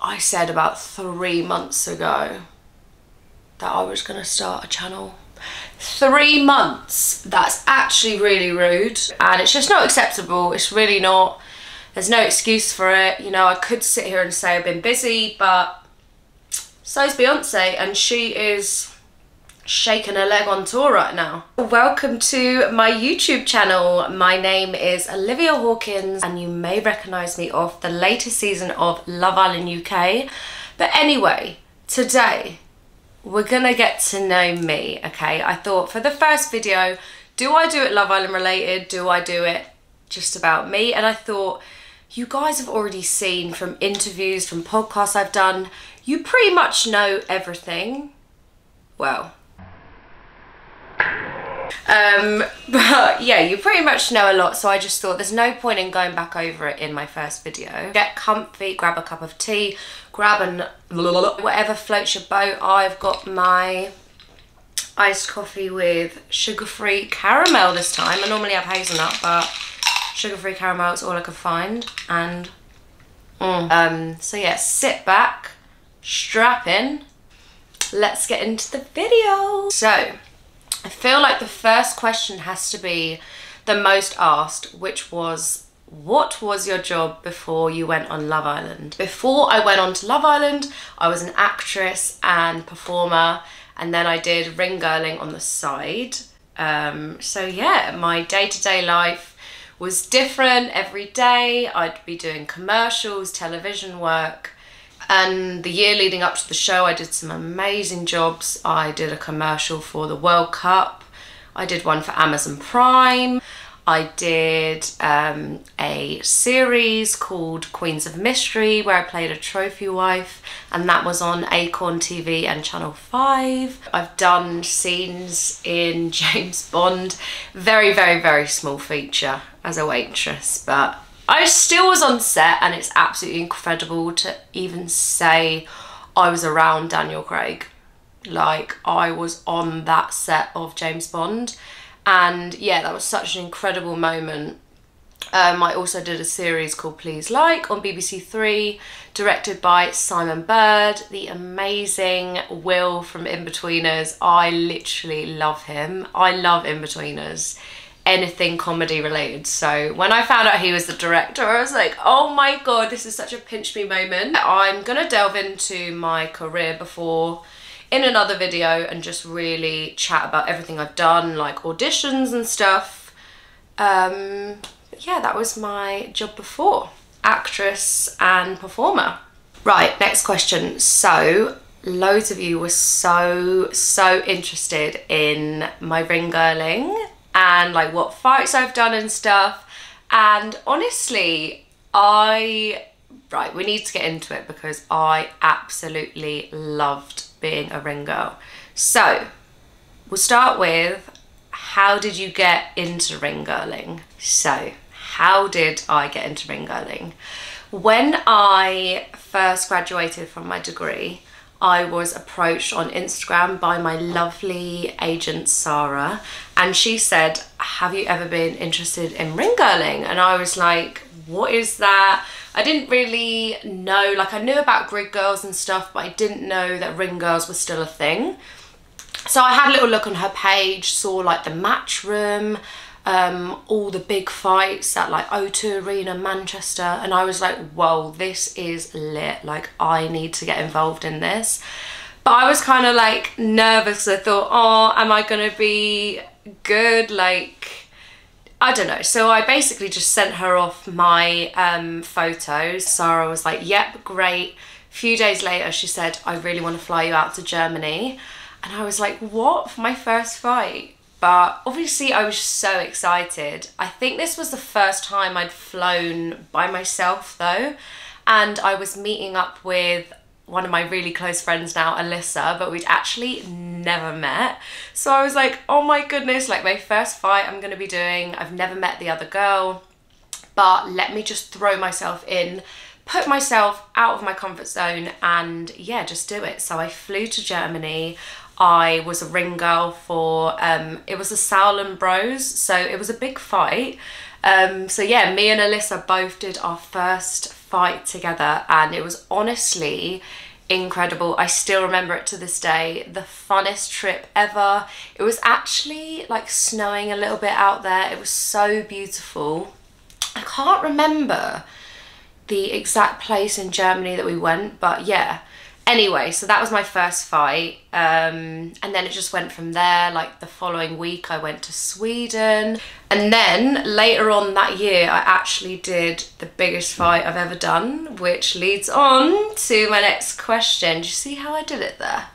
I said about three months ago that I was gonna start a channel. Three months. That's actually really rude and it's just not acceptable. It's really not. There's no excuse for it. You know, I could sit here and say I've been busy, but so's Beyonce and she is shaking a leg on tour right now. Welcome to my YouTube channel. My name is Olivia Hawkins and you may recognise me off the latest season of Love Island UK. But anyway, today we're gonna get to know me, okay? I thought for the first video, do I do it Love Island related? Do I do it just about me? And I thought, you guys have already seen from interviews, from podcasts I've done, you pretty much know everything. Well, um, but yeah, you pretty much know a lot, so I just thought there's no point in going back over it in my first video. Get comfy, grab a cup of tea, grab an whatever floats your boat. I've got my iced coffee with sugar-free caramel this time. I normally have hazelnut, but sugar-free caramel is all I could find. And mm. um, so yeah, sit back, strap in. Let's get into the video. So I feel like the first question has to be the most asked, which was what was your job before you went on Love Island? Before I went on to Love Island, I was an actress and performer, and then I did ring girling on the side. Um, so yeah, my day-to-day -day life was different every day. I'd be doing commercials, television work, and the year leading up to the show, I did some amazing jobs. I did a commercial for the World Cup. I did one for Amazon Prime. I did um, a series called Queens of Mystery where I played a trophy wife and that was on Acorn TV and Channel 5. I've done scenes in James Bond, very, very, very small feature as a waitress, but I still was on set and it's absolutely incredible to even say I was around Daniel Craig. Like I was on that set of James Bond and yeah that was such an incredible moment. Um, I also did a series called Please Like on BBC Three directed by Simon Bird, the amazing Will from Inbetweeners. I literally love him. I love Inbetweeners anything comedy related. So when I found out he was the director, I was like, oh my god, this is such a pinch me moment. I'm gonna delve into my career before in another video and just really chat about everything I've done, like auditions and stuff. Um, yeah, that was my job before, actress and performer. Right, next question. So, loads of you were so, so interested in my ring girling and like what fights I've done and stuff. And honestly, I, right, we need to get into it because I absolutely loved being a ring girl. So we'll start with how did you get into ring girling? So how did I get into ring girling? When I first graduated from my degree, I was approached on Instagram by my lovely agent Sarah and she said, have you ever been interested in ring girling? And I was like, what is that? I didn't really know, like I knew about grid girls and stuff, but I didn't know that ring girls were still a thing. So I had a little look on her page, saw like the Matchroom, um, all the big fights at like O2 Arena, Manchester, and I was like, whoa, this is lit. Like, I need to get involved in this. But I was kind of like nervous. I thought, oh, am I going to be good? Like, I don't know. So I basically just sent her off my um, photos. Sarah was like, yep, great. A few days later, she said, I really want to fly you out to Germany. And I was like, what? For my first fight? But obviously I was so excited. I think this was the first time I'd flown by myself though. And I was meeting up with one of my really close friends now, Alyssa, but we'd actually never met. So I was like, oh my goodness, like my first fight I'm gonna be doing. I've never met the other girl, but let me just throw myself in, put myself out of my comfort zone and yeah, just do it. So I flew to Germany. I was a ring girl for, um, it was the Sauerland Bros, so it was a big fight. Um, so yeah, me and Alyssa both did our first fight together and it was honestly incredible. I still remember it to this day. The funnest trip ever. It was actually like snowing a little bit out there. It was so beautiful. I can't remember the exact place in Germany that we went, but yeah, Anyway, so that was my first fight. Um, and then it just went from there. Like the following week, I went to Sweden. And then later on that year, I actually did the biggest fight I've ever done, which leads on to my next question. Do you see how I did it there?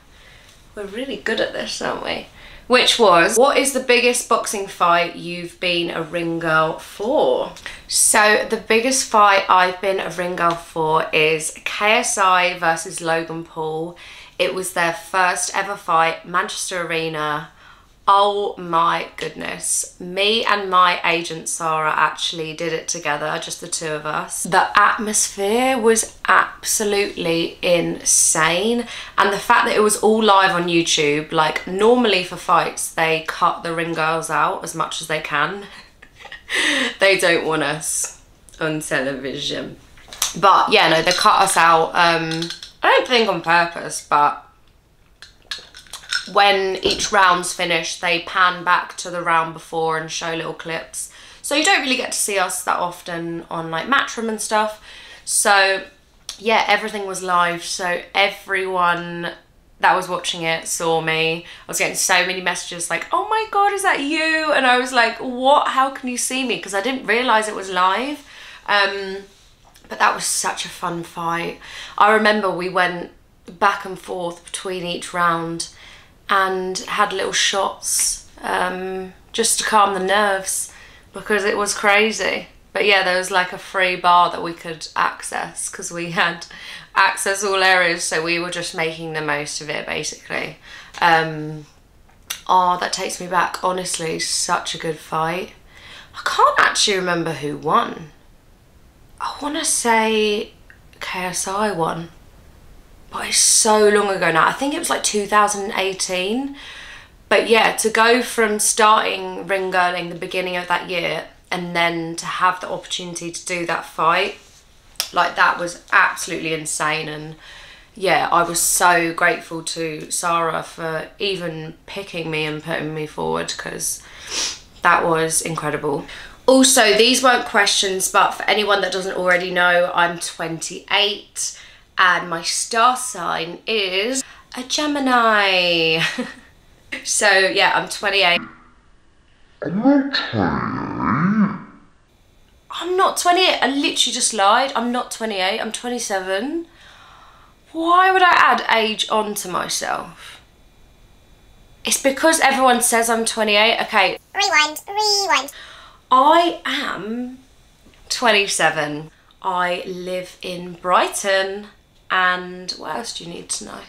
We're really good at this, aren't we? Which was what is the biggest boxing fight you've been a ring girl for? So the biggest fight I've been a ring girl for is KSI versus Logan Paul. It was their first ever fight, Manchester Arena. Oh my goodness. Me and my agent Sarah actually did it together, just the two of us. The atmosphere was absolutely insane. And the fact that it was all live on YouTube, like normally for fights, they cut the ring girls out as much as they can. they don't want us on television. But yeah, no, they cut us out. Um, I don't think on purpose, but when each round's finished, they pan back to the round before and show little clips. So you don't really get to see us that often on like Matchroom and stuff. So yeah, everything was live. So everyone that was watching it saw me. I was getting so many messages like, oh my God, is that you? And I was like, what, how can you see me? Because I didn't realize it was live. Um, but that was such a fun fight. I remember we went back and forth between each round and had little shots um, just to calm the nerves because it was crazy. But yeah, there was like a free bar that we could access because we had access all areas, so we were just making the most of it basically. Um, oh, that takes me back. Honestly, such a good fight. I can't actually remember who won. I want to say KSI won but it's so long ago now. I think it was like 2018. But yeah, to go from starting ring girling the beginning of that year and then to have the opportunity to do that fight, like that was absolutely insane. And yeah, I was so grateful to Sarah for even picking me and putting me forward because that was incredible. Also, these weren't questions, but for anyone that doesn't already know, I'm 28 and my star sign is a Gemini. so yeah, I'm 28. I'm not 28. I literally just lied. I'm not 28. I'm 27. Why would I add age onto myself? It's because everyone says I'm 28. Okay. Rewind. Rewind. I am 27. I live in Brighton. And what else do you need to know?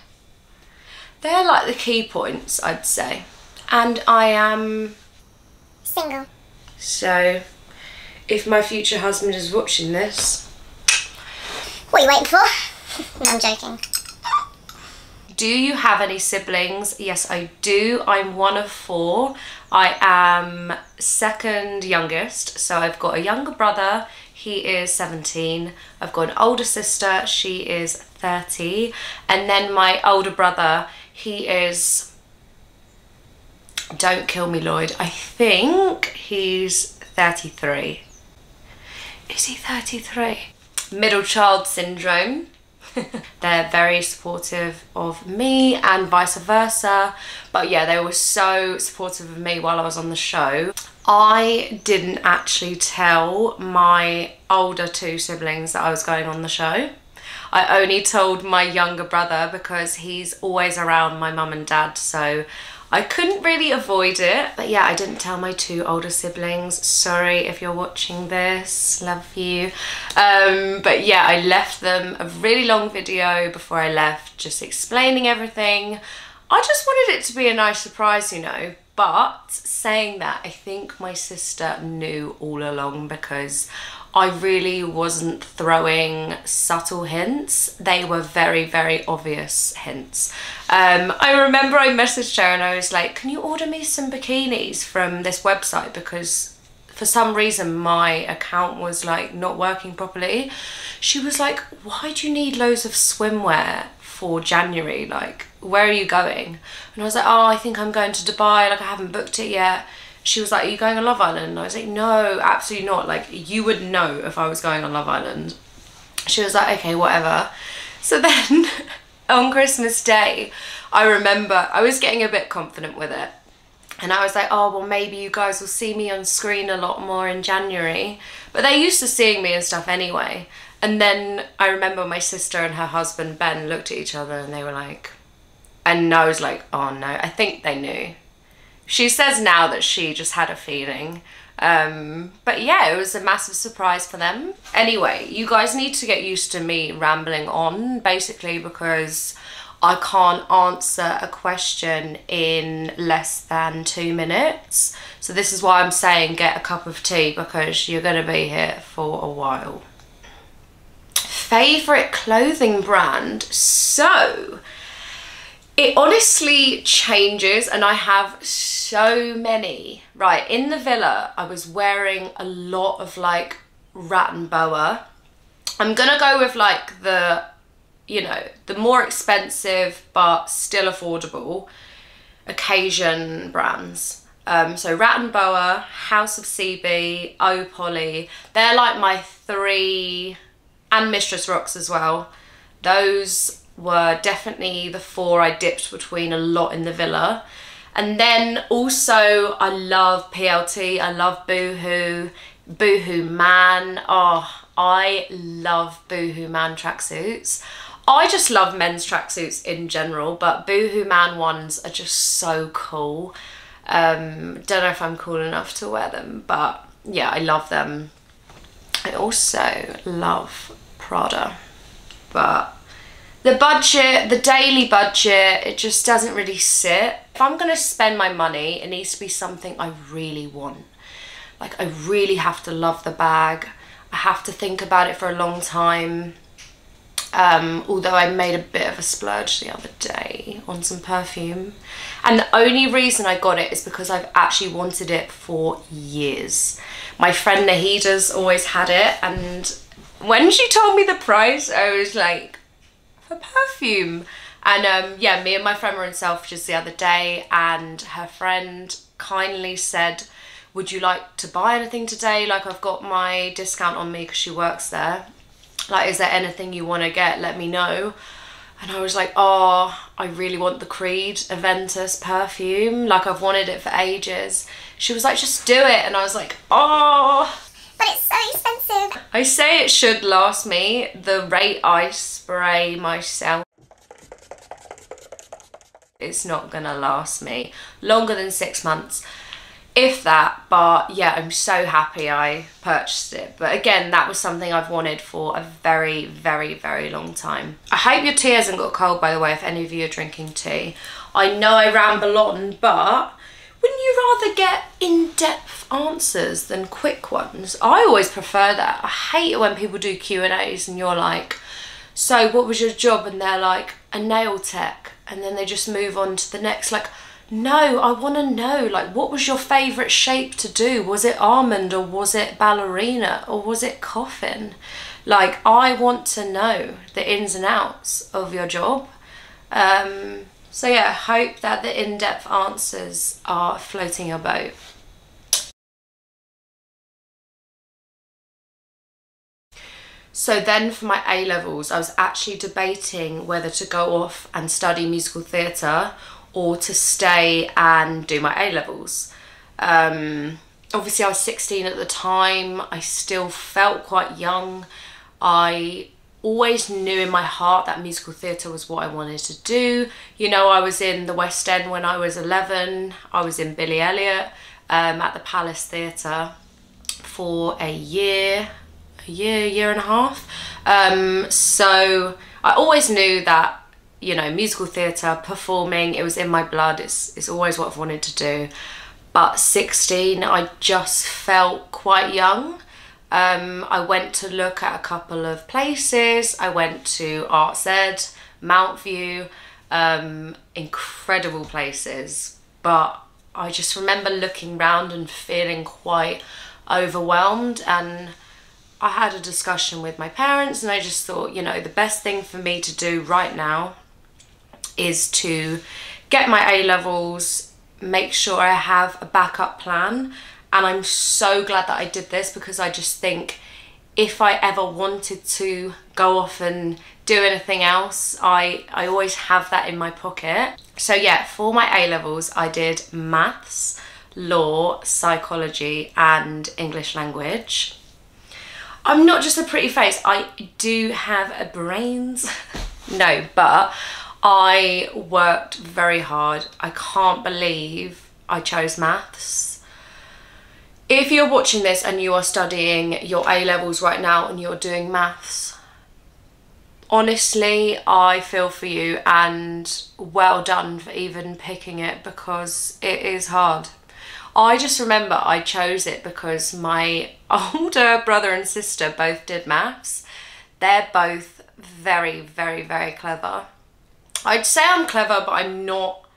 They're like the key points, I'd say. And I am single. So, if my future husband is watching this, what are you waiting for? no, I'm joking. Do you have any siblings? Yes, I do. I'm one of four. I am second youngest, so I've got a younger brother. He is 17. I've got an older sister. She is 30. And then my older brother, he is... Don't kill me, Lloyd. I think he's 33. Is he 33? Middle child syndrome. They're very supportive of me and vice versa. But yeah, they were so supportive of me while I was on the show. I didn't actually tell my older two siblings that I was going on the show. I only told my younger brother because he's always around my mum and dad so I couldn't really avoid it. But yeah, I didn't tell my two older siblings. Sorry if you're watching this, love you. Um, but yeah, I left them a really long video before I left, just explaining everything. I just wanted it to be a nice surprise, you know. But saying that, I think my sister knew all along because I really wasn't throwing subtle hints. They were very, very obvious hints. Um, I remember I messaged her and I was like, can you order me some bikinis from this website because for some reason my account was like not working properly. She was like, "Why do you need loads of swimwear for January? Like, where are you going?" And I was like, "Oh, I think I'm going to Dubai. Like, I haven't booked it yet." She was like, "Are you going on Love Island?" And I was like, "No, absolutely not. Like, you would know if I was going on Love Island." She was like, "Okay, whatever." So then on Christmas Day, I remember I was getting a bit confident with it. And I was like, oh, well, maybe you guys will see me on screen a lot more in January. But they're used to seeing me and stuff anyway. And then I remember my sister and her husband, Ben, looked at each other and they were like, and I was like, oh no, I think they knew. She says now that she just had a feeling. Um, but yeah, it was a massive surprise for them. Anyway, you guys need to get used to me rambling on basically because I can't answer a question in less than two minutes. So this is why I'm saying get a cup of tea because you're going to be here for a while. Favorite clothing brand? So, it honestly changes and I have so many. Right, in the villa, I was wearing a lot of like rat and boa. I'm gonna go with like the you know, the more expensive but still affordable occasion brands. Um, so Rat and Boa, House of CB, O Polly, they're like my three, and Mistress Rocks as well. Those were definitely the four I dipped between a lot in the villa. And then also I love PLT, I love Boohoo, Boohoo Man. Oh, I love Boohoo Man tracksuits. I just love men's tracksuits in general, but Boohoo Man ones are just so cool. Um, don't know if I'm cool enough to wear them, but yeah, I love them. I also love Prada, but the budget, the daily budget, it just doesn't really sit. If I'm gonna spend my money, it needs to be something I really want. Like I really have to love the bag. I have to think about it for a long time. Um, although I made a bit of a splurge the other day on some perfume. And the only reason I got it is because I've actually wanted it for years. My friend Nahida's always had it and when she told me the price, I was like, for perfume. And um, yeah, me and my friend were in Selfridges the other day and her friend kindly said, would you like to buy anything today? Like I've got my discount on me because she works there. Like is there anything you want to get? Let me know. And I was like oh I really want the Creed Aventus perfume. Like I've wanted it for ages. She was like just do it. And I was like oh it's so expensive. I say it should last me. The rate I spray myself it's not gonna last me. Longer than six months. If that but yeah i'm so happy i purchased it. But again that was something i've wanted for a very very very long time. I hope your tea hasn't got cold by the way if any of you are drinking tea. I know i ramble on but wouldn't you rather get in-depth answers than quick ones i always prefer that i hate it when people do q and a's and you're like so what was your job and they're like a nail tech and then they just move on to the next like no, I want to know, like, what was your favourite shape to do? Was it almond or was it ballerina or was it coffin? Like, I want to know the ins and outs of your job. Um, so yeah, hope that the in-depth answers are floating your boat. So then for my A levels, I was actually debating whether to go off and study musical theatre or to stay and do my A levels. Um, obviously, I was 16 at the time. I still felt quite young. I always knew in my heart that musical theatre was what I wanted to do. You know, I was in the West End when I was 11. I was in Billy Elliot um, at the Palace Theatre for a year, a year, year and a half. Um, so I always knew that you know, musical theatre, performing, it was in my blood. It's, it's always what I've wanted to do. But 16, I just felt quite young. Um, I went to look at a couple of places. I went to Arts Ed, Mountview, um, incredible places. But I just remember looking round and feeling quite overwhelmed and I had a discussion with my parents and I just thought, you know, the best thing for me to do right now is to get my A levels, make sure I have a backup plan. And I'm so glad that I did this because I just think if I ever wanted to go off and do anything else, I, I always have that in my pocket. So yeah, for my A levels, I did maths, law, psychology, and English language. I'm not just a pretty face, I do have a brains. no, but I worked very hard. I can't believe I chose maths. If you're watching this and you are studying your A levels right now and you're doing maths, honestly, I feel for you and well done for even picking it because it is hard. I just remember I chose it because my older brother and sister both did maths. They're both very, very, very clever. I'd say I'm clever, but I'm not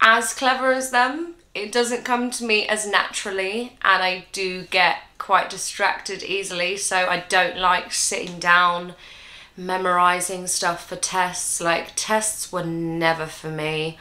as clever as them. It doesn't come to me as naturally, and I do get quite distracted easily, so I don't like sitting down memorizing stuff for tests. Like, tests were never for me.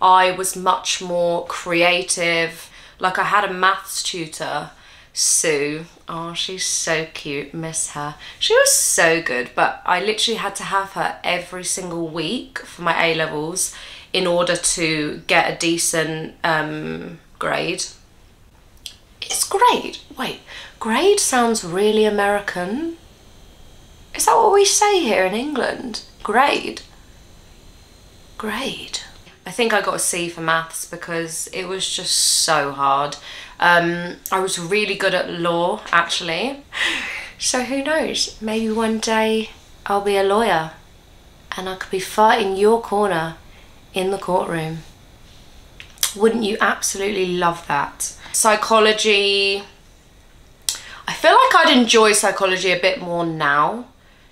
I was much more creative. Like I had a maths tutor, Sue. Oh, she's so cute. Miss her. She was so good, but I literally had to have her every single week for my A levels in order to get a decent um, grade. It's grade. Wait, grade sounds really American. Is that what we say here in England? Grade. Grade. I think I got a C for maths because it was just so hard. Um, I was really good at law, actually. So who knows? Maybe one day I'll be a lawyer and I could be fighting your corner in the courtroom. Wouldn't you absolutely love that? Psychology. I feel like I'd enjoy psychology a bit more now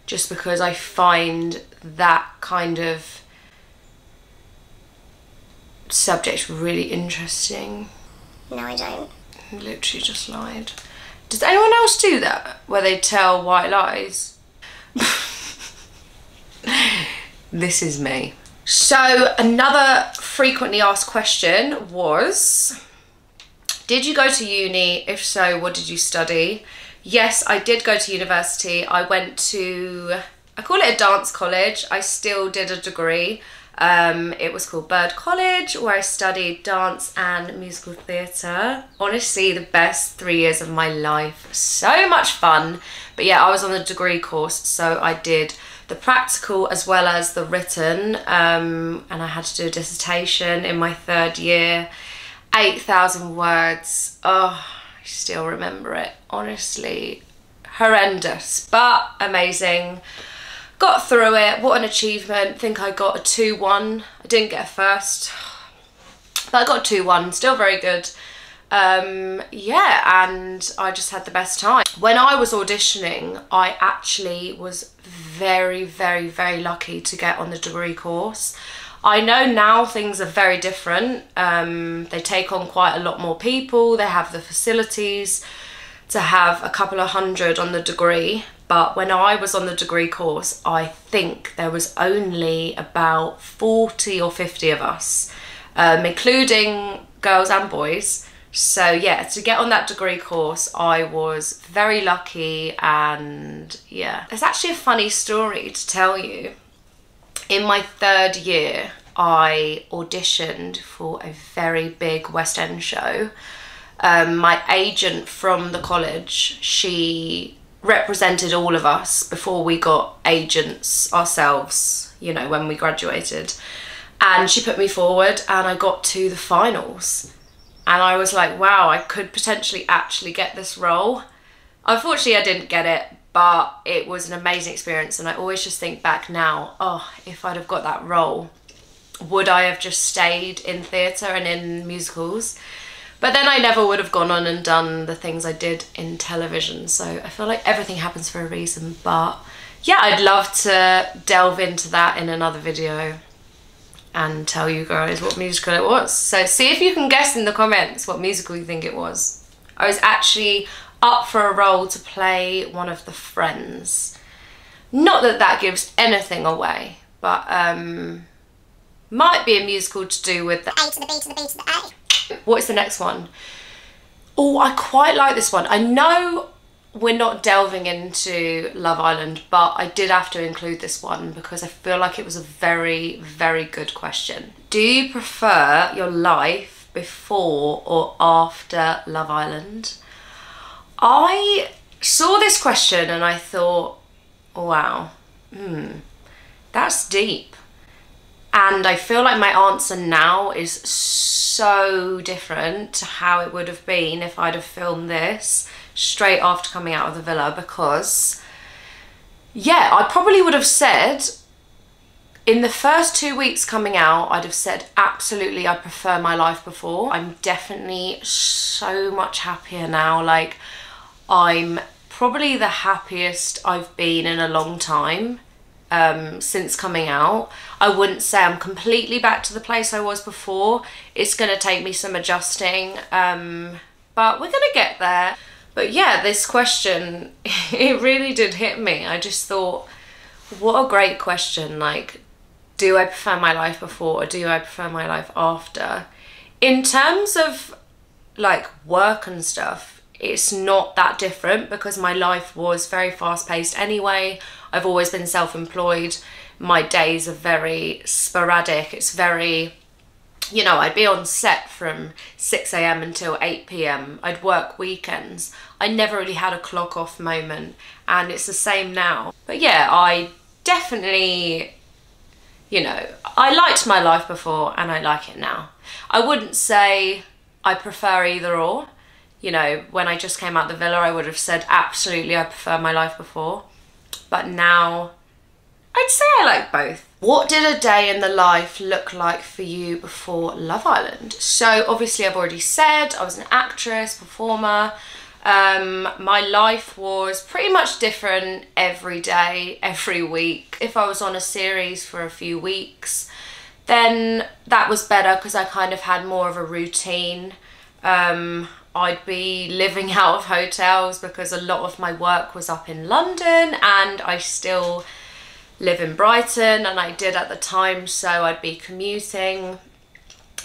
just because I find that kind of subject really interesting. No, I don't. Literally just lied. Does anyone else do that? Where they tell white lies? this is me. So another frequently asked question was, did you go to uni? If so, what did you study? Yes, I did go to university. I went to, I call it a dance college. I still did a degree. Um, it was called Bird College, where I studied dance and musical theatre. Honestly, the best three years of my life. So much fun. But yeah, I was on the degree course, so I did the practical as well as the written. Um, and I had to do a dissertation in my third year. 8,000 words. Oh, I still remember it. Honestly, horrendous, but amazing got through it. What an achievement. think I got a 2-1. I didn't get a first, but I got 2-1. Still very good. Um, yeah, and I just had the best time. When I was auditioning, I actually was very, very, very lucky to get on the degree course. I know now things are very different. Um, they take on quite a lot more people. They have the facilities to have a couple of hundred on the degree but when I was on the degree course, I think there was only about 40 or 50 of us, um, including girls and boys. So yeah, to get on that degree course, I was very lucky and yeah. It's actually a funny story to tell you. In my third year, I auditioned for a very big West End show. Um, my agent from the college, she represented all of us before we got agents ourselves, you know, when we graduated. And she put me forward and I got to the finals. And I was like, wow, I could potentially actually get this role. Unfortunately, I didn't get it, but it was an amazing experience. And I always just think back now, oh, if I'd have got that role, would I have just stayed in theatre and in musicals? But then I never would have gone on and done the things I did in television. So I feel like everything happens for a reason. But yeah, I'd love to delve into that in another video and tell you guys what musical it was. So see if you can guess in the comments what musical you think it was. I was actually up for a role to play one of the friends. Not that that gives anything away, but um, might be a musical to do with the A to the B to the B to the A. what is the next one? Oh, I quite like this one. I know we're not delving into Love Island, but I did have to include this one because I feel like it was a very, very good question. Do you prefer your life before or after Love Island? I saw this question and I thought, wow, hmm, that's deep. And I feel like my answer now is so different to how it would have been if I'd have filmed this straight after coming out of the villa because, yeah, I probably would have said in the first two weeks coming out, I'd have said absolutely I prefer my life before. I'm definitely so much happier now. Like, I'm probably the happiest I've been in a long time um, since coming out. I wouldn't say I'm completely back to the place I was before. It's going to take me some adjusting, um, but we're going to get there. But yeah, this question, it really did hit me. I just thought, what a great question. Like, do I prefer my life before or do I prefer my life after? In terms of like work and stuff, it's not that different because my life was very fast paced anyway. I've always been self employed. My days are very sporadic. It's very, you know, I'd be on set from 6 a.m. until 8 p.m. I'd work weekends. I never really had a clock off moment, and it's the same now. But yeah, I definitely, you know, I liked my life before and I like it now. I wouldn't say I prefer either or. You know, when I just came out the villa, I would have said absolutely I prefer my life before. But now, I'd say I like both. What did a day in the life look like for you before Love Island? So obviously I've already said I was an actress, performer. Um, my life was pretty much different every day, every week. If I was on a series for a few weeks, then that was better because I kind of had more of a routine. Um, I'd be living out of hotels because a lot of my work was up in London and I still live in Brighton and I did at the time, so I'd be commuting.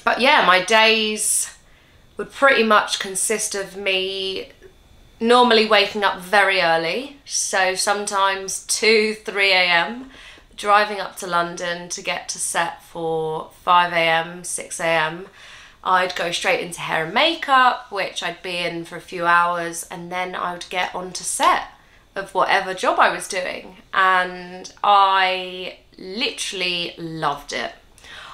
But yeah, my days would pretty much consist of me normally waking up very early, so sometimes 2, 3 a.m., driving up to London to get to set for 5 a.m., 6 a.m. I'd go straight into hair and makeup, which I'd be in for a few hours, and then I would get onto set of whatever job I was doing. And I literally loved it.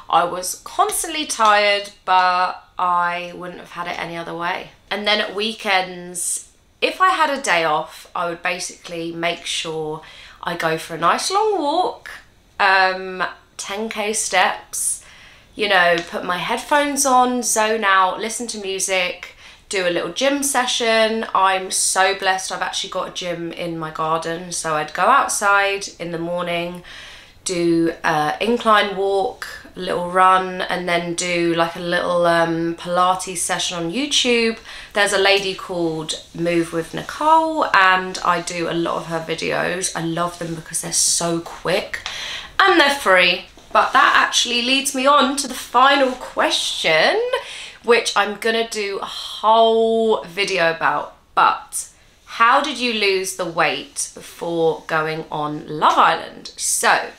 I was constantly tired, but I wouldn't have had it any other way. And then at weekends, if I had a day off, I would basically make sure I go for a nice long walk, um, 10k steps, you know, put my headphones on, zone out, listen to music, do a little gym session. I'm so blessed I've actually got a gym in my garden. So I'd go outside in the morning, do a incline walk, a little run, and then do like a little um, Pilates session on YouTube. There's a lady called Move with Nicole, and I do a lot of her videos. I love them because they're so quick and they're free. But that actually leads me on to the final question, which I'm gonna do a whole video about. But how did you lose the weight before going on Love Island? So,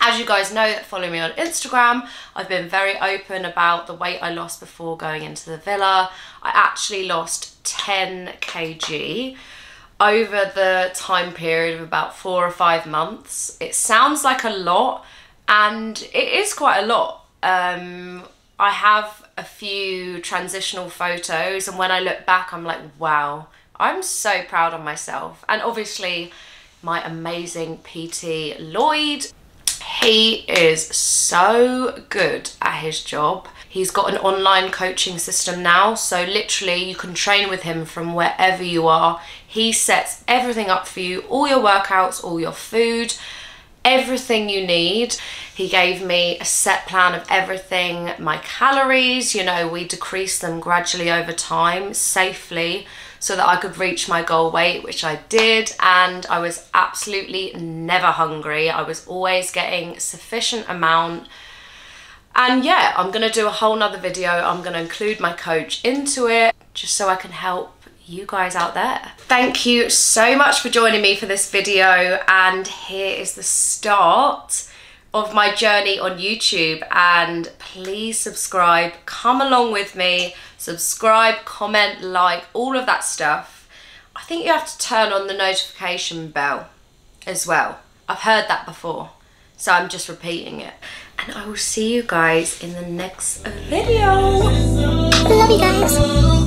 as you guys know that follow me on Instagram, I've been very open about the weight I lost before going into the villa. I actually lost 10 kg over the time period of about four or five months. It sounds like a lot, and it is quite a lot. Um, I have a few transitional photos, and when I look back, I'm like, wow, I'm so proud of myself. And obviously, my amazing PT Lloyd, he is so good at his job. He's got an online coaching system now, so literally you can train with him from wherever you are. He sets everything up for you, all your workouts, all your food, everything you need. He gave me a set plan of everything, my calories, you know, we decreased them gradually over time safely so that I could reach my goal weight, which I did. And I was absolutely never hungry. I was always getting sufficient amount. And yeah, I'm gonna do a whole nother video. I'm gonna include my coach into it just so I can help you guys out there. Thank you so much for joining me for this video. And here is the start of my journey on YouTube and please subscribe, come along with me, subscribe, comment, like, all of that stuff. I think you have to turn on the notification bell as well. I've heard that before, so I'm just repeating it. And I will see you guys in the next video. Love you guys.